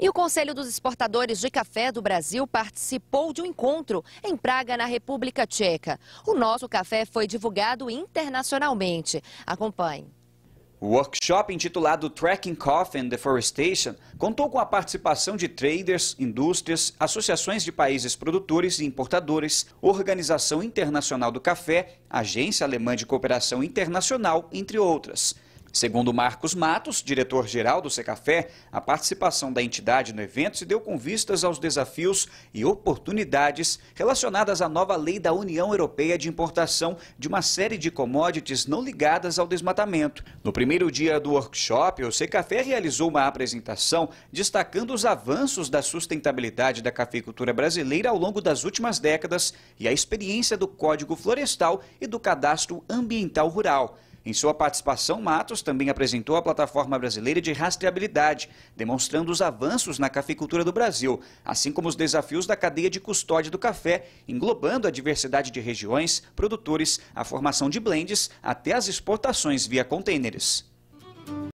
E o Conselho dos Exportadores de Café do Brasil participou de um encontro em Praga, na República Tcheca. O nosso café foi divulgado internacionalmente. Acompanhe. O workshop intitulado Tracking Coffee and Deforestation contou com a participação de traders, indústrias, associações de países produtores e importadores, Organização Internacional do Café, Agência Alemã de Cooperação Internacional, entre outras. Segundo Marcos Matos, diretor-geral do Secafé, a participação da entidade no evento se deu com vistas aos desafios e oportunidades relacionadas à nova lei da União Europeia de importação de uma série de commodities não ligadas ao desmatamento. No primeiro dia do workshop, o Secafé realizou uma apresentação destacando os avanços da sustentabilidade da cafeicultura brasileira ao longo das últimas décadas e a experiência do Código Florestal e do Cadastro Ambiental Rural. Em sua participação, Matos também apresentou a plataforma brasileira de rastreabilidade, demonstrando os avanços na cafeicultura do Brasil, assim como os desafios da cadeia de custódia do café, englobando a diversidade de regiões, produtores, a formação de blends, até as exportações via contêineres.